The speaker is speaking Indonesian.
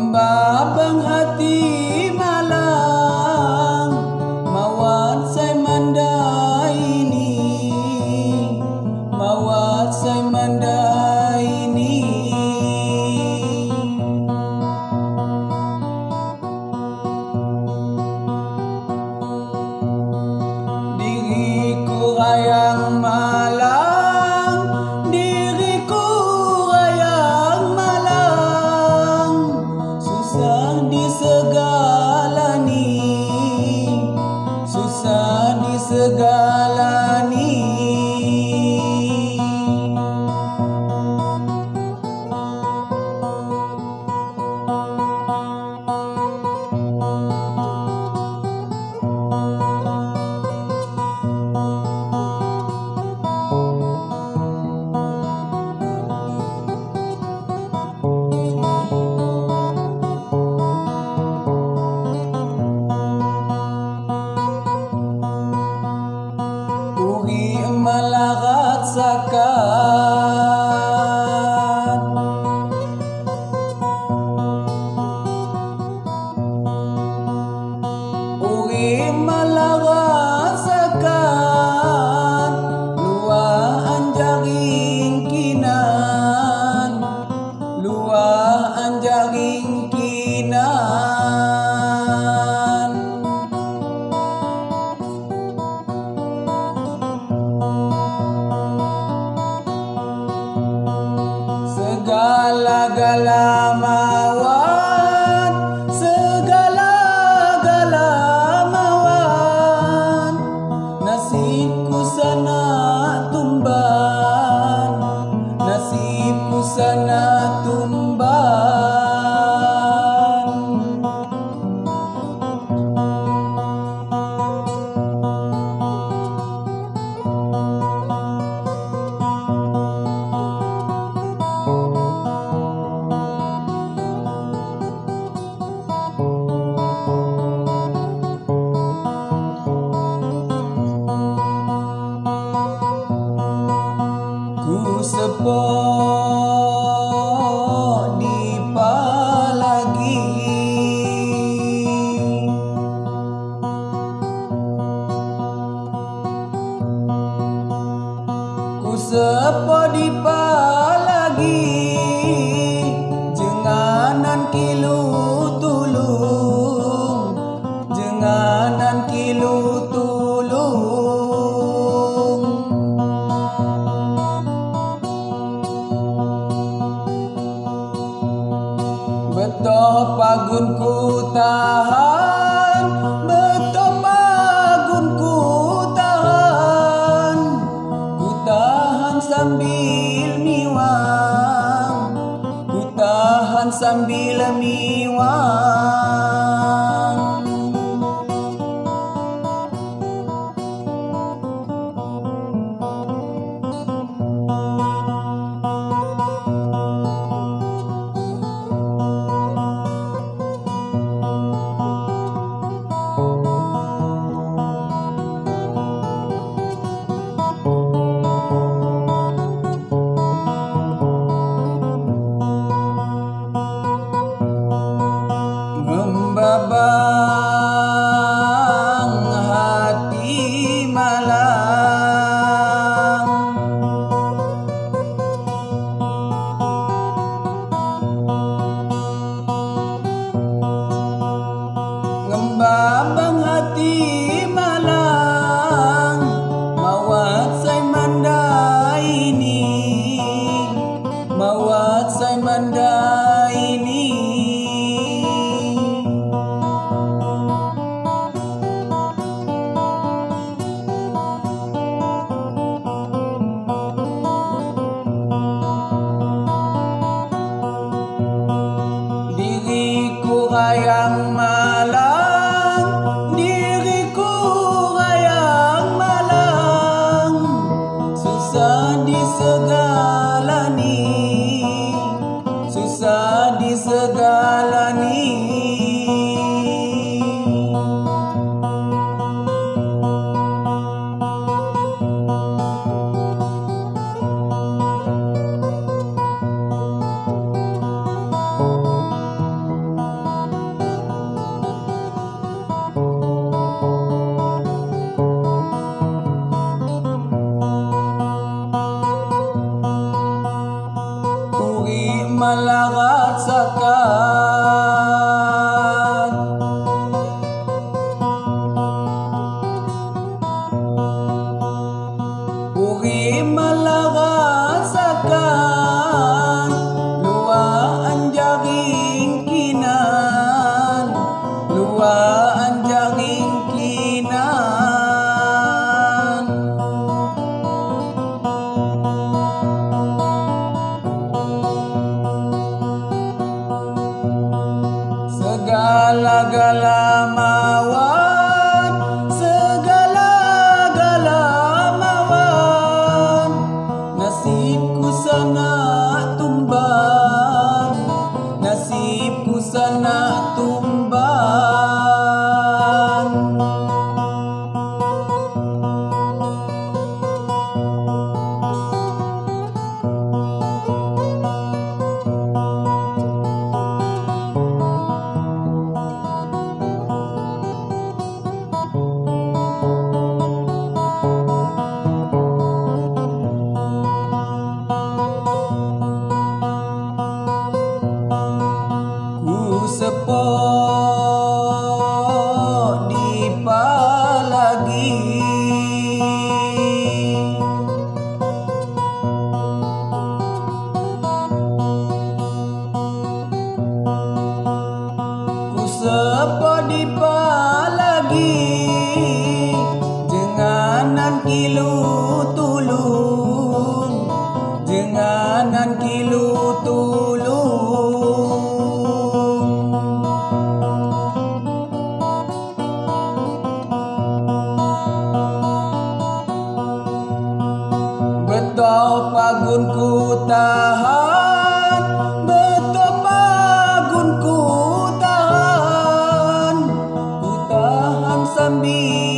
Hamba bang hati Segala-gala Segala-gala Nasibku sana tumban Nasibku sana Tulung. Beto pagunku tahan Beto pagunku tahan. Ku tahan sambil miwang Ku tahan sambil miwang melanda ini. Diriku hayang Sepedipa lagi Janganan kilu tulung. Janganan kilu tulung. Betul pagunku tak sambil